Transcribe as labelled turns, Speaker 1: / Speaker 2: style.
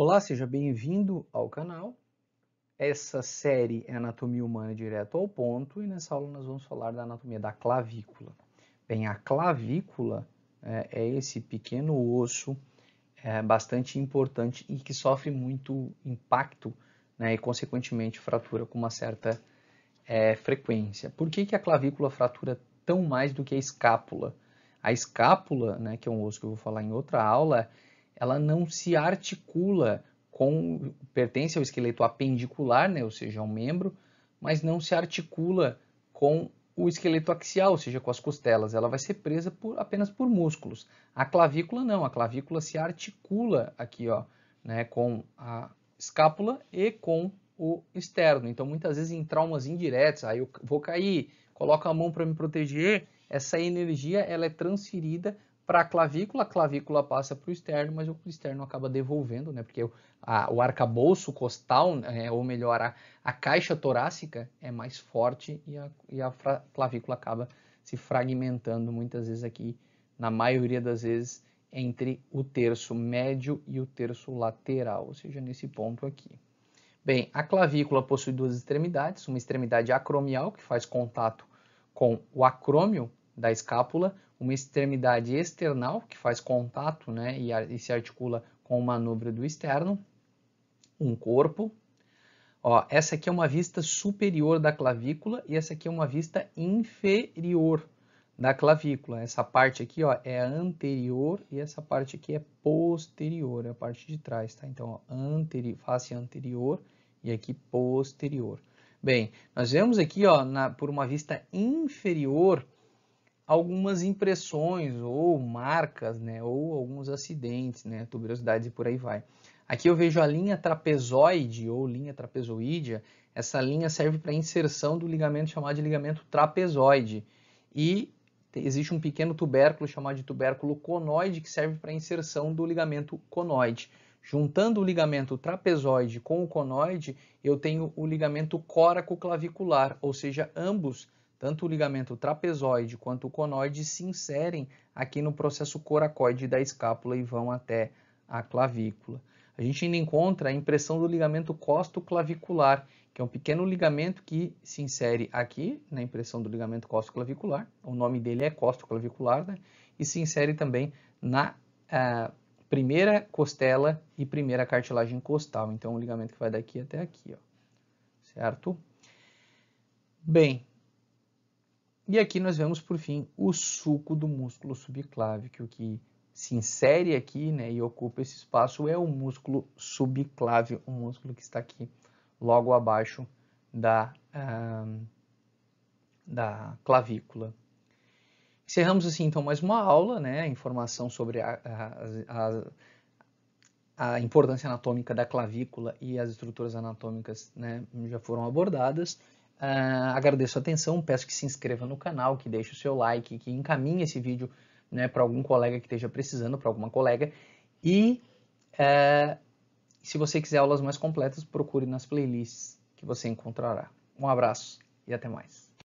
Speaker 1: Olá, seja bem-vindo ao canal. Essa série é Anatomia Humana direto ao ponto e nessa aula nós vamos falar da anatomia da clavícula. Bem, a clavícula é, é esse pequeno osso é, bastante importante e que sofre muito impacto né, e, consequentemente, fratura com uma certa é, frequência. Por que, que a clavícula fratura tão mais do que a escápula? A escápula, né, que é um osso que eu vou falar em outra aula, ela não se articula com, pertence ao esqueleto apendicular, né, ou seja, ao membro, mas não se articula com o esqueleto axial, ou seja, com as costelas. Ela vai ser presa por, apenas por músculos. A clavícula não, a clavícula se articula aqui, ó, né, com a escápula e com o externo. Então, muitas vezes em traumas indiretos, aí eu vou cair, coloco a mão para me proteger, essa energia ela é transferida para a clavícula, a clavícula passa para o externo, mas o externo acaba devolvendo, né? Porque o, a, o arcabouço costal, né? ou melhor, a, a, caixa torácica é mais forte e a, e a clavícula acaba se fragmentando muitas vezes aqui, na maioria das vezes, entre o terço médio e o terço lateral, ou seja, nesse ponto aqui. Bem, a clavícula possui duas extremidades, uma extremidade acromial, que faz contato com o acrômio da escápula, uma extremidade external, que faz contato né, e, e se articula com o manubrio do externo, um corpo. Ó, essa aqui é uma vista superior da clavícula e essa aqui é uma vista inferior da clavícula. Essa parte aqui ó, é anterior e essa parte aqui é posterior, é a parte de trás. Tá? Então, ó, anteri face anterior e aqui posterior. Bem, nós vemos aqui ó, na, por uma vista inferior algumas impressões ou marcas, né, ou alguns acidentes, né, tuberosidades e por aí vai. Aqui eu vejo a linha trapezoide ou linha trapezoídea. Essa linha serve para inserção do ligamento chamado de ligamento trapezoide. E existe um pequeno tubérculo chamado de tubérculo conoide que serve para inserção do ligamento conoide. Juntando o ligamento trapezoide com o conoide, eu tenho o ligamento coraco-clavicular, ou seja, ambos tanto o ligamento trapezoide quanto o conoide se inserem aqui no processo coracoide da escápula e vão até a clavícula. A gente ainda encontra a impressão do ligamento costo-clavicular, que é um pequeno ligamento que se insere aqui na impressão do ligamento costo-clavicular. O nome dele é costo-clavicular, né? E se insere também na uh, primeira costela e primeira cartilagem costal. Então, o ligamento que vai daqui até aqui, ó. Certo? Bem, e aqui nós vemos, por fim, o suco do músculo subclávio, que o que se insere aqui né, e ocupa esse espaço é o músculo subclávio, o músculo que está aqui logo abaixo da, da clavícula. Encerramos assim então mais uma aula, né, informação sobre a, a, a, a importância anatômica da clavícula e as estruturas anatômicas né, já foram abordadas. Uh, agradeço a atenção, peço que se inscreva no canal, que deixe o seu like, que encaminhe esse vídeo né, para algum colega que esteja precisando, para alguma colega. E uh, se você quiser aulas mais completas, procure nas playlists que você encontrará. Um abraço e até mais.